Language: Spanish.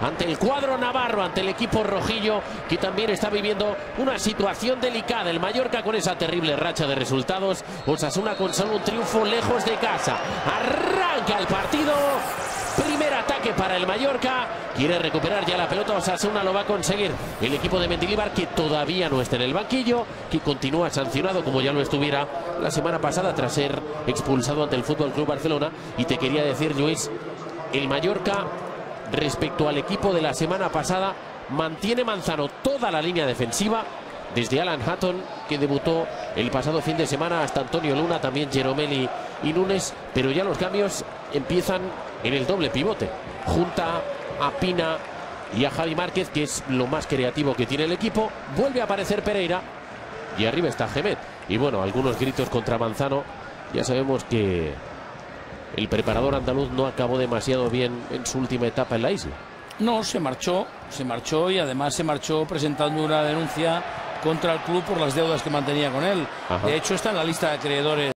ante el cuadro navarro, ante el equipo rojillo, que también está viviendo una situación delicada. El Mallorca con esa terrible racha de resultados. Osasuna con solo un triunfo lejos de casa. Arranca el partido. Primer ataque para el Mallorca. Quiere recuperar ya la pelota. Osasuna lo va a conseguir. El equipo de Mendilibar que todavía no está en el banquillo. Que continúa sancionado como ya lo estuviera la semana pasada tras ser expulsado ante el Fútbol Club Barcelona. Y te quería decir, Luis, el Mallorca respecto al equipo de la semana pasada. Mantiene Manzano toda la línea defensiva. Desde Alan Hatton, que debutó el pasado fin de semana, hasta Antonio Luna, también Jeromeli y Nunes. Pero ya los cambios empiezan en el doble pivote. Junta a Pina y a Javi Márquez, que es lo más creativo que tiene el equipo. Vuelve a aparecer Pereira. Y arriba está Gemet. Y bueno, algunos gritos contra Manzano. Ya sabemos que el preparador andaluz no acabó demasiado bien en su última etapa en la isla. No, se marchó, se marchó y además se marchó presentando una denuncia contra el club por las deudas que mantenía con él. Ajá. De hecho, está en la lista de acreedores.